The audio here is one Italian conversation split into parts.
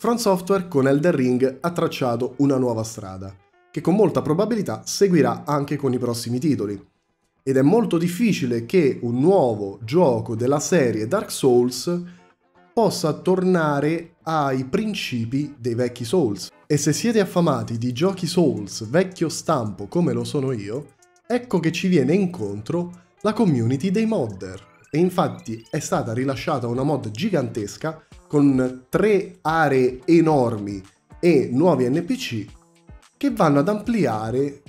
Front Software con Elden Ring ha tracciato una nuova strada, che con molta probabilità seguirà anche con i prossimi titoli. Ed è molto difficile che un nuovo gioco della serie Dark Souls possa tornare ai principi dei vecchi Souls. E se siete affamati di giochi Souls vecchio stampo come lo sono io, ecco che ci viene incontro la community dei modder. E infatti è stata rilasciata una mod gigantesca con tre aree enormi e nuovi NPC che vanno ad ampliare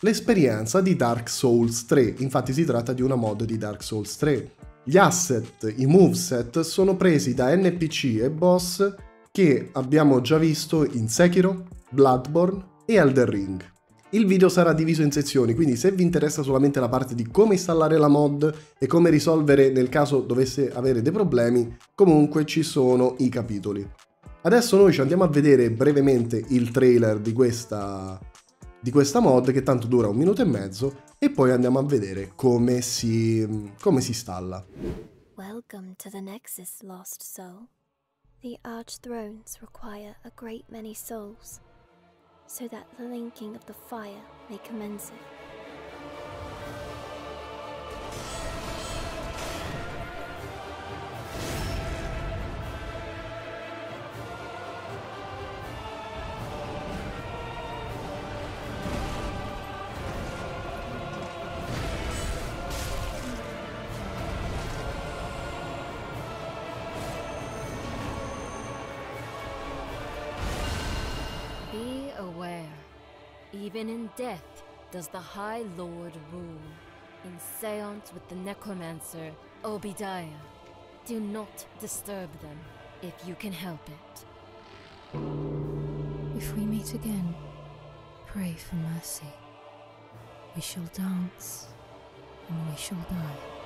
l'esperienza di Dark Souls 3. Infatti si tratta di una mod di Dark Souls 3. Gli asset, i moveset sono presi da NPC e boss che abbiamo già visto in Sekiro, Bloodborne e Elden Ring. Il video sarà diviso in sezioni, quindi se vi interessa solamente la parte di come installare la mod e come risolvere nel caso dovesse avere dei problemi, comunque ci sono i capitoli. Adesso noi ci andiamo a vedere brevemente il trailer di questa, di questa mod che tanto dura un minuto e mezzo e poi andiamo a vedere come si, come si installa. Welcome to the Nexus, Lost Soul. The Archthrones require a great many souls. So that the linking of the fire may commence it. Even in death does the High Lord rule. In seance with the Necromancer, Obadiah, do not disturb them if you can help it. If we meet again, pray for mercy. We shall dance, and we shall die.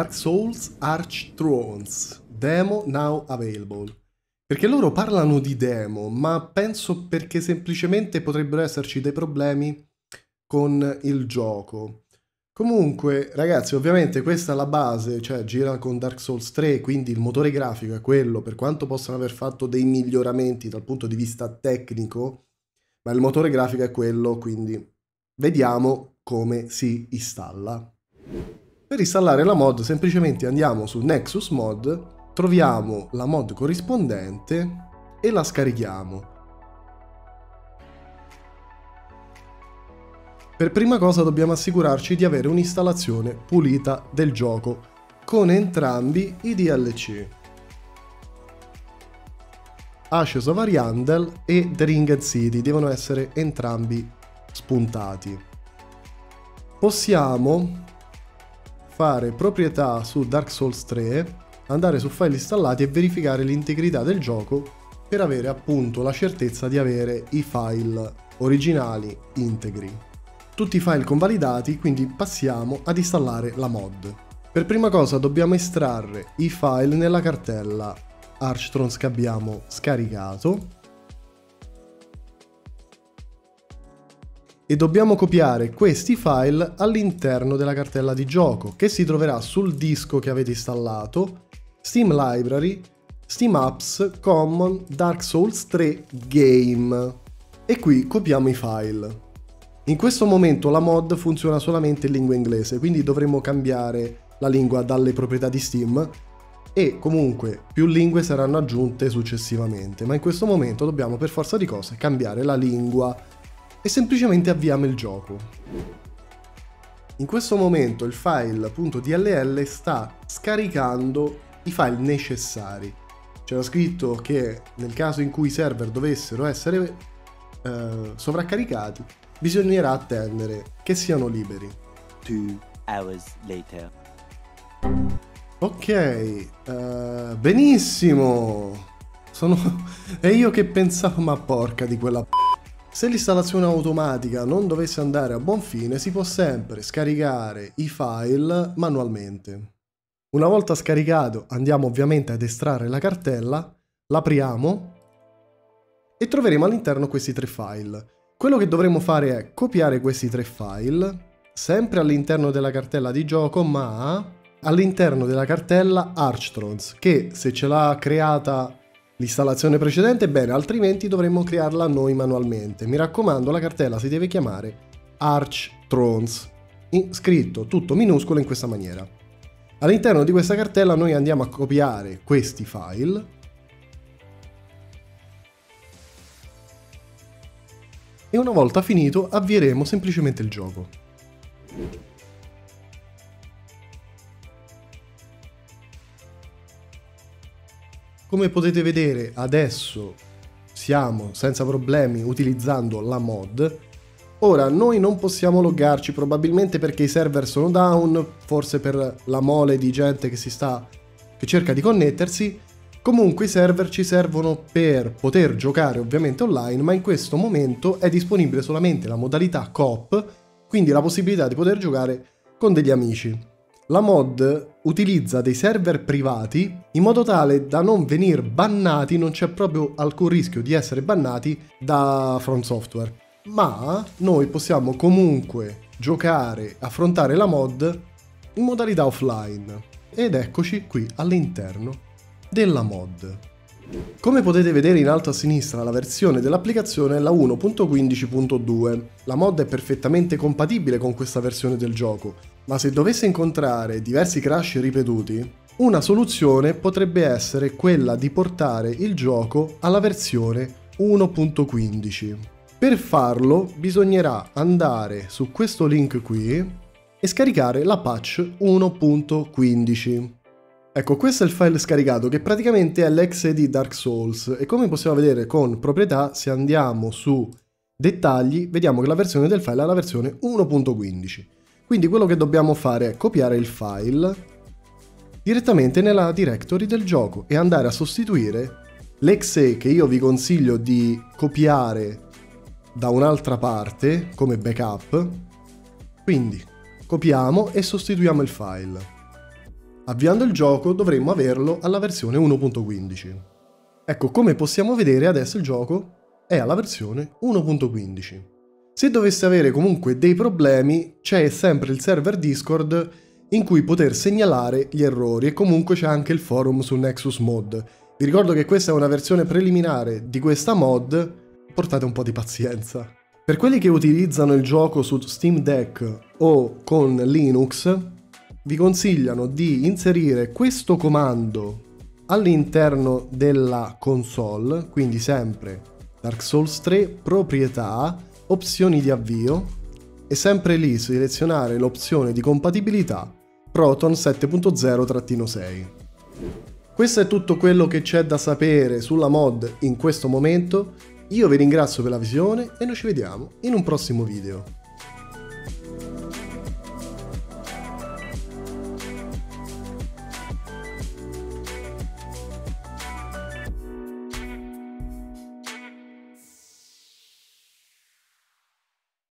Dark Souls Arch Thrones, demo now available. Perché loro parlano di demo, ma penso perché semplicemente potrebbero esserci dei problemi con il gioco. Comunque, ragazzi, ovviamente questa è la base, cioè gira con Dark Souls 3, quindi il motore grafico è quello, per quanto possano aver fatto dei miglioramenti dal punto di vista tecnico, ma il motore grafico è quello, quindi vediamo come si installa. Per installare la mod semplicemente andiamo su Nexus Mod, troviamo la mod corrispondente e la scarichiamo. Per prima cosa dobbiamo assicurarci di avere un'installazione pulita del gioco con entrambi i DLC. Ashes of Ariandel e The Ringed City devono essere entrambi spuntati. Possiamo fare proprietà su Dark Souls 3, andare su file installati e verificare l'integrità del gioco per avere appunto la certezza di avere i file originali integri. Tutti i file convalidati, quindi passiamo ad installare la mod. Per prima cosa dobbiamo estrarre i file nella cartella Archtrons che abbiamo scaricato e dobbiamo copiare questi file all'interno della cartella di gioco che si troverà sul disco che avete installato, Steam Library, Steam Apps, Common, Dark Souls 3 Game. E qui copiamo i file. In questo momento la mod funziona solamente in lingua inglese, quindi dovremo cambiare la lingua dalle proprietà di Steam e comunque più lingue saranno aggiunte successivamente, ma in questo momento dobbiamo per forza di cose cambiare la lingua e semplicemente avviamo il gioco. In questo momento il file .dll sta scaricando i file necessari. C'era scritto che nel caso in cui i server dovessero essere eh, sovraccaricati, bisognerà attendere che siano liberi. Two hours later. Ok, uh, benissimo. Sono... e io che pensavo, ma porca di quella... Se l'installazione automatica non dovesse andare a buon fine, si può sempre scaricare i file manualmente. Una volta scaricato, andiamo ovviamente ad estrarre la cartella, l'apriamo e troveremo all'interno questi tre file. Quello che dovremo fare è copiare questi tre file, sempre all'interno della cartella di gioco, ma all'interno della cartella Archtrons, che se ce l'ha creata l'installazione precedente, bene, altrimenti dovremmo crearla noi manualmente. Mi raccomando, la cartella si deve chiamare Archtrons, scritto tutto minuscolo in questa maniera. All'interno di questa cartella noi andiamo a copiare questi file e una volta finito avvieremo semplicemente il gioco. Come potete vedere adesso siamo senza problemi utilizzando la mod. Ora noi non possiamo loggarci probabilmente perché i server sono down, forse per la mole di gente che si sta che cerca di connettersi. Comunque i server ci servono per poter giocare ovviamente online, ma in questo momento è disponibile solamente la modalità coop, quindi la possibilità di poter giocare con degli amici la mod utilizza dei server privati in modo tale da non venire bannati, non c'è proprio alcun rischio di essere bannati da From Software. Ma noi possiamo comunque giocare, affrontare la mod in modalità offline. Ed eccoci qui all'interno della mod. Come potete vedere in alto a sinistra la versione dell'applicazione è la 1.15.2. La mod è perfettamente compatibile con questa versione del gioco, ma se dovesse incontrare diversi crash ripetuti, una soluzione potrebbe essere quella di portare il gioco alla versione 1.15. Per farlo bisognerà andare su questo link qui e scaricare la patch 1.15. Ecco, questo è il file scaricato che praticamente è l'exe di Dark Souls e come possiamo vedere con proprietà, se andiamo su dettagli, vediamo che la versione del file è la versione 1.15. Quindi quello che dobbiamo fare è copiare il file direttamente nella directory del gioco e andare a sostituire l'exe che io vi consiglio di copiare da un'altra parte come backup. Quindi copiamo e sostituiamo il file. Avviando il gioco dovremmo averlo alla versione 1.15. Ecco, come possiamo vedere adesso il gioco è alla versione 1.15. Se dovesse avere comunque dei problemi, c'è sempre il server Discord in cui poter segnalare gli errori e comunque c'è anche il forum su Nexus Mod. Vi ricordo che questa è una versione preliminare di questa mod, portate un po' di pazienza. Per quelli che utilizzano il gioco su Steam Deck o con Linux, vi consigliano di inserire questo comando all'interno della console, quindi sempre Dark Souls 3 proprietà, opzioni di avvio e sempre lì selezionare l'opzione di compatibilità Proton 7.0-6. Questo è tutto quello che c'è da sapere sulla mod in questo momento. Io vi ringrazio per la visione e noi ci vediamo in un prossimo video.